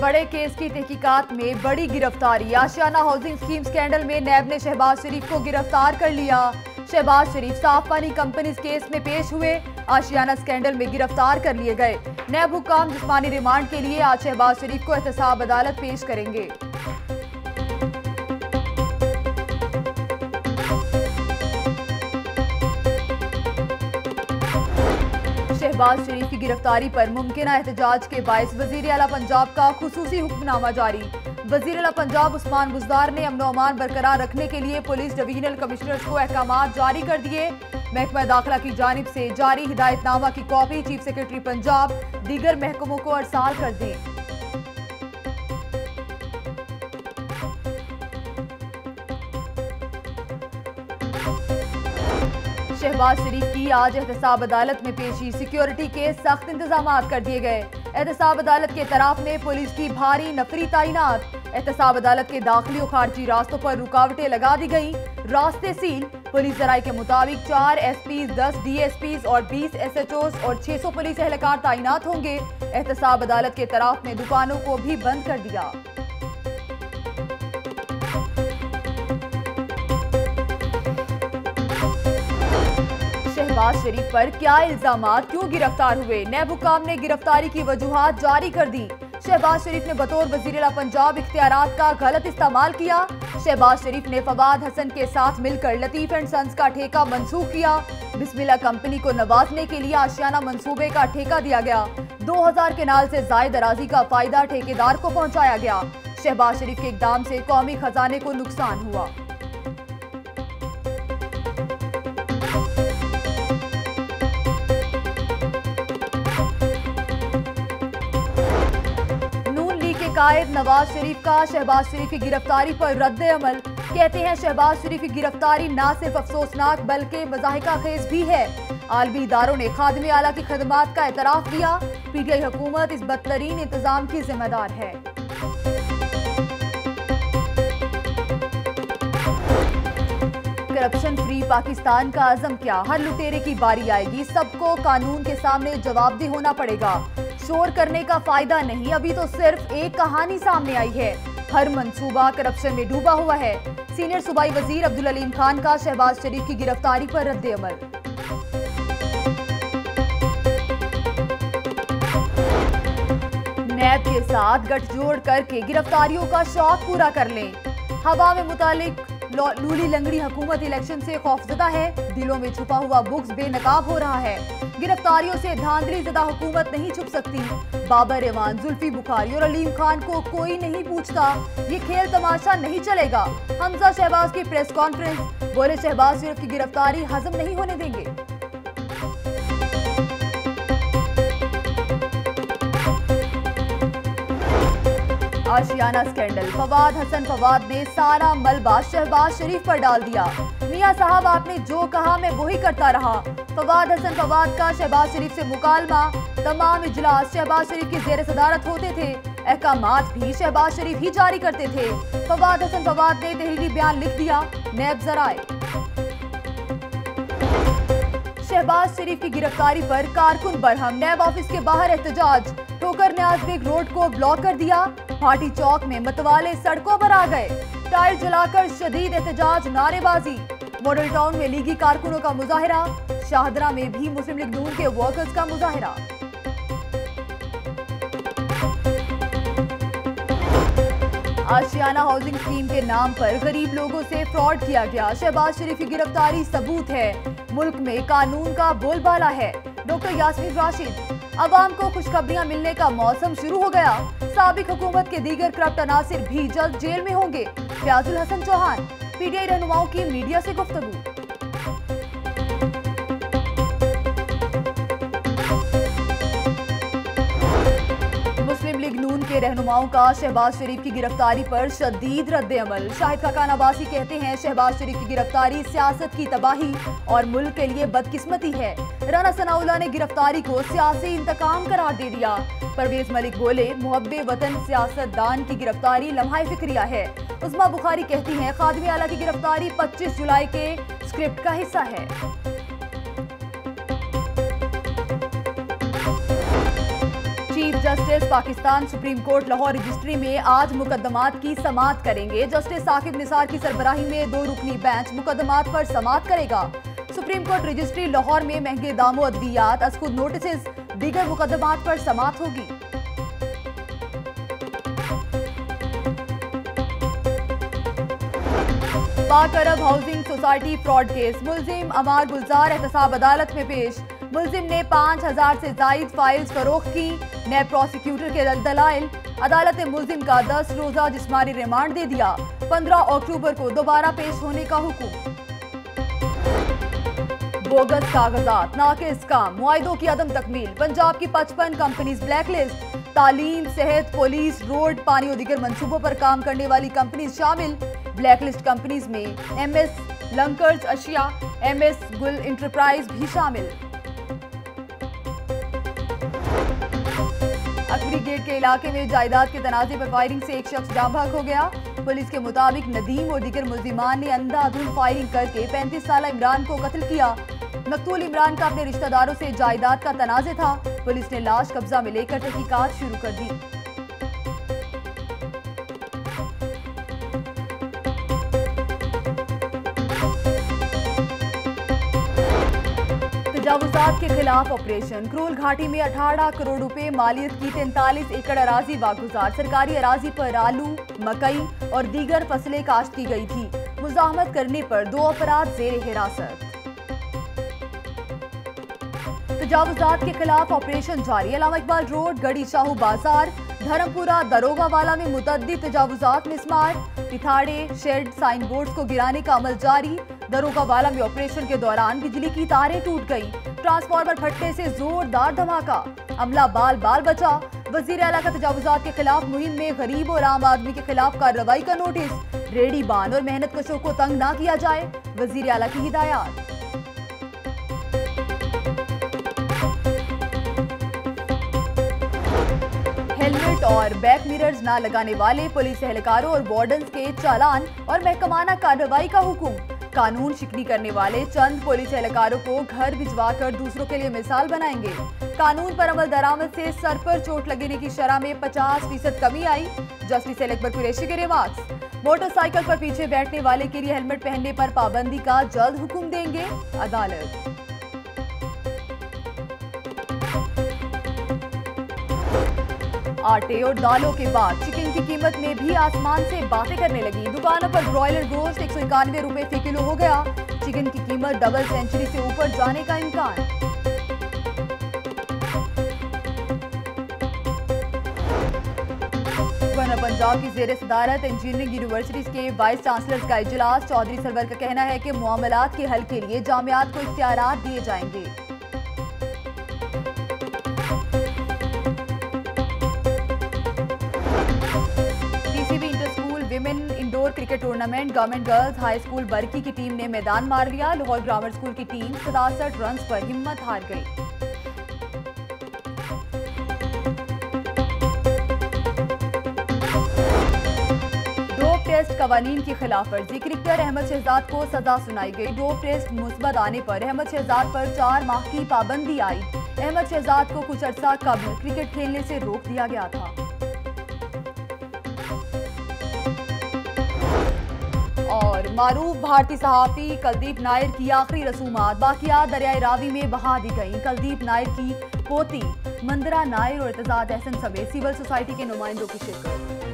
بڑے کیس کی تحقیقات میں بڑی گرفتاری۔ آشیانہ ہاؤسنگ سکیم سکینڈل میں نیب نے شہباز شریف کو گرفتار کر لیا۔ شہباز شریف صاف پانی کمپنیز کیس میں پیش ہوئے۔ آشیانہ سکینڈل میں گرفتار کر لیے گئے۔ نیب حکام جسمانی ریمانڈ کے لیے آج شہباز شریف کو احتساب عدالت پیش کریں گے۔ شہباز شریف کی گرفتاری پر ممکنہ احتجاج کے باعث وزیر اعلیٰ پنجاب کا خصوصی حکم نامہ جاری۔ وزیر اعلیٰ پنجاب عثمان گزدار نے امن و امان برقرار رکھنے کے لیے پولیس ڈویژنل کمشنرز کو احکامات جاری کر دیے۔ محکمہ داخلہ کی جانب سے جاری ہدایت نامہ کی کاپی چیف سیکرٹری پنجاب دیگر محکموں کو ارسال کر دی۔ شہباز شریف کی آج احتساب عدالت میں پیشی سیکیورٹی کے سخت انتظامات کر دیے گئے۔ احتساب عدالت کے طرف میں پولیس کی بھاری نفری تعینات۔ احتساب عدالت کے داخلی و خارجی راستوں پر رکاوٹیں لگا دی گئیں۔ راستے سیل۔ پولیس ذرائع کے مطابق چار ایس پیز، دس ڈی ایس پیز اور بیس ایس ایچ اوز اور چھ سو پولیس اہلکار تعینات ہوں گے۔ احتساب عدالت کے طرف میں دکانوں کو بھی بند کر دیا۔ شہباز شریف پر کیا الزامات؟ کیوں گرفتار ہوئے؟ نیب حکام نے گرفتاری کی وجوہات جاری کر دی۔ شہباز شریف نے بطور وزیر اعلیٰ پنجاب اختیارات کا غلط استعمال کیا۔ شہباز شریف نے فواد حسن کے ساتھ مل کر لطیف اینڈ سنس کا ٹھیکہ منسوخ کیا۔ بسم اللہ کمپنی کو نوازنے کے لیے آشیانہ منصوبے کا ٹھیکہ دیا گیا۔ دو ہزار کنال سے زائد اراضی کا فائدہ ٹھیکیدار کو پہنچایا گیا۔ شہباز شریف کے اقدام سے قومی خزانے کو نقصان ہوا۔ قائد نواز شریف کا شہباز شریف کی گرفتاری پر رد عمل۔ کہتے ہیں شہباز شریف کی گرفتاری نہ صرف افسوسناک بلکہ مضاحکہ خیز بھی ہے۔ عالمی اداروں نے خادم اعلیٰ کی خدمات کا اعتراف دیا پی ٹی آئی حکومت اس بدترین انتظام کی ذمہ دار ہے۔ کرپشن فری پاکستان کا عزم کیا۔ ہر لٹیرے کی باری آئے گی۔ سب کو قانون کے سامنے جواب دہ ہونا پڑے گا۔ شور کرنے کا فائدہ نہیں، ابھی تو صرف ایک کہانی سامنے آئی ہے۔ ہر منصوبہ کرپشن میں ڈوبا ہوا ہے۔ سینئر صوبائی وزیر عبدالعلیم خان کا شہباز شریف کی گرفتاری پر رد عمل۔ نیب کے ساتھ گٹھ جوڑ کر کے گرفتاریوں کا شوق پورا کر لیں۔ ہوا میں متعلق لولی لنگڑی حکومت الیکشن سے خوفزدہ ہے۔ دلوں میں چھپا ہوا بکس بے نقاب ہو رہا ہے۔ گرفتاریوں سے دھاندلی زدہ حکومت نہیں چھپ سکتی۔ بابر ایوان زلفی بخاری اور علیم خان کو کوئی نہیں پوچھتا۔ یہ کھیل تماشا نہیں چلے گا۔ حمزہ شہباز کی پریس کانفرنس۔ بولے شہباز شریف کی گرفتاری ہضم نہیں ہونے دیں گے۔ آشیانہ سکینڈل۔ فواد حسن، فواد نے سارا ملبہ شہباز شریف پر ڈال دیا۔ میاں صاحب، آپ نے جو کہا میں وہی کرتا رہا۔ فواد حسن، فواد کا شہباز شریف سے مکالمہ۔ تمام اجلاس شہباز شریف کی زیر صدارت ہوتے تھے۔ احکامات بھی شہباز شریف ہی جاری کرتے تھے۔ فواد حسن، فواد نے تحریری بیان لکھ دیا۔ نیب ذرائع۔ شہباز شریف کی گرفتاری پر کارکن برہم نیب آفس کے باہر احتجاج۔ ٹوکر نیاز بیگ روڈ کو بلاک کر دیا۔ بھاٹی چوک میں متوالے سڑکوں پر آ گئے۔ ٹائر جلا کر شدید احتجاج نعرے بازی ماڈل ٹاؤن میں لیگی کارکنوں کا مظاہرہ۔ شاہدرہ میں بھی مسلم لیگ نون کے ورکرز کا مظاہرہ۔ آشیانہ ہاؤسنگ سکیم کے نام پر غریب لوگوں سے فراڈ کیا گیا۔ شہباز شریف کی گرفتاری ثبوت ہے۔ ملک میں قانون کا بول بالا ہے۔ ڈاکٹر یاسمین راشد عوام کو خوشخبریاں ملنے کا موسم شروع ہو گیا۔ سابق حکومت کے دیگر کرپٹ عناصر بھی جلد جیل میں ہوں گے۔ Fayyaz ul-Hassan Chohan, P T I رہنماؤں کی میڈیا سے گفتگو۔ کے رہنماؤں کا شہباز شریف کی گرفتاری پر شدید رد عمل۔ شاہد خاقان عباسی کہتے ہیں شہباز شریف کی گرفتاری سیاست کی تباہی اور ملک کے لیے بدقسمتی ہے۔ رانا ثناء اللہ نے گرفتاری کو سیاسی انتقام قرار دے دیا۔ پرویز ملک بولے، محب وطن سیاست دان کی گرفتاری لمحہ فکریہ ہے۔ عظما بخاری کہتی ہیں، خادم اعلیٰ کی گرفتاری پچیس جولائی کے سکرپٹ کا حصہ ہے۔ Justice Pakistan supreme court Lahore registry میں آج مقدمات کی سماعت کریں گے۔ جسٹس ثاقب نثار کی سربراہی میں دو رکنی بینچ مقدمات پر سماعت کرے گا۔ سپریم کورٹ رجسٹری لاہور میں مہنگے داموں ادویات از خود نوٹسز دیگر مقدمات پر سماعت ہوگی۔ Pak Arab housing society fraud case ملزم امار گلزار احتساب عدالت میں پیش۔ ملزم نے پانچ ہزار سے زائد فائلز فروخت کی۔ نیب پروسیکیوٹر کے دلائل۔ عدالت ملزم کا دس روزہ جسمانی ریمانڈ دے دیا۔ پندرہ اکتوبر کو دوبارہ پیش ہونے کا حکم۔ بوگس کاغذات، ناقص کام، معاہدوں کی عدم تکمیل۔ پنجاب کی پچپن کمپنیز بلیک لسٹ تعلیم، صحت، پولیس، روڈ، پانی اور دیگر منصوبوں پر کام کرنے والی کمپنیز شامل۔ بلیک لسٹ کمپنیز میں ایم ایس لنکرز اشیاء، ایم ایس گل انٹرپرائز بھی شامل۔ اکبری گیٹ کے علاقے میں جائیداد کے تنازع پر فائرنگ سے ایک شخص جام بھاگ ہو گیا۔ پولیس کے مطابق ندیم اور دیگر ملزمان نے اندھا دھن فائرنگ کر کے پینتیس سالہ عمران کو قتل کیا۔ مقتول عمران کا اپنے رشتہ داروں سے جائیداد کا تنازع تھا۔ پولیس نے لاش قبضہ میں لے کر تحقیقات شروع کر دی تجاوزات کے خلاف آپریشن کرول گھاٹی میں اٹھارہ کروڑ روپے مالیت کی تینتالیس ایکڑ اراضی واگزار۔ سرکاری اراضی پر آلو، مکئی اور دیگر فصلیں کاشت کی گئی تھی مزاحمت کرنے پر دو افراد زیر حراست۔ تجاوزات کے خلاف آپریشن جاری۔ علامہ اقبال روڈ، گڑی شاہو بازار۔ دھرمپورہ دروگا والا میں متعدد تجاوزات مسمار۔ پتھاڑے، شیڈ، سائن بورڈز کو گرانے کا عمل جاری۔ دروگا والا میں آپریشن کے دوران بجلی کی تاریں ٹوٹ گئی ٹرانسفارمر پھٹنے سے زوردار دھماکہ۔ عملہ بال بال بچا۔ وزیر اعلیٰ کا تجاوزات کے خلاف مہم میں غریب اور عام آدمی کے خلاف کارروائی کا نوٹس۔ ریڈی بان اور محنت کشوں کو تنگ نہ کیا جائے۔ وزیر اعلیٰ کی ہدایات۔ ہیلمٹ اور بیک میررز نہ لگانے والے پولیس اہلکاروں اور وارڈنز کے چالان اور محکمانہ کارروائی کا حکم۔ قانون شکنی کرنے والے چند پولیس اہلکاروں کو گھر بھجوا کر دوسروں کے لیے مثال بنائیں گے۔ قانون پر عمل درآمد سے سر پر چوٹ لگنے کی شرح میں پچاس فیصد کمی آئی۔ جسٹس اکبر قریشی کے ریمارکس۔ موٹر سائیکل پر پیچھے بیٹھنے والے کے لیے ہیلمٹ پہننے پر پابندی کا جلد حکم دیں گے۔ عدالت۔ آٹے اور دالوں کے بعد چکن کی قیمت میں بھی آسمان سے باتیں کرنے لگی۔ دکانوں پر برائلر گوشت ایک سو اکانوے روپے فی کلو ہو گیا۔ چکن کی قیمت ڈبل سینچری سے اوپر جانے کا امکان۔ گورنر پنجاب کی زیر صدارت انجینئرنگ یونیورسٹیز کے وائس چانسلرز کا اجلاس، چودھری سرور کا کہنا ہے کہ معاملات کے حل کے لیے جامعات کو اختیارات دیے جائیں گے۔ Women indoor cricket tournament government girls high school Burki کی ٹیم نے میدان مار لیا۔ لاہور گرامر اسکول کی ٹیم ستاسٹھ رنز پر ہمت ہار گئی۔ ڈوپ ٹیسٹ قوانین کی خلاف ورزی کرکٹر احمد شہزاد کو سزا سنائی گئی۔ ڈوپ ٹیسٹ مثبت آنے پر احمد شہزاد پر چار ماہ کی پابندی آئی۔ احمد شہزاد کو کچھ عرصہ قبل کرکٹ کھیلنے سے روک دیا گیا تھا۔ معروف بھارتی صحافی کلدیپ نائر کی آخری رسومات، باقیات دریائے راوی میں بہا دی گئیں۔ کلدیپ نائر کی پوتی مندرہ نائر اور اعتزاد احسن سمیت سیول سوسائٹی کے نمائندوں کی شرکت۔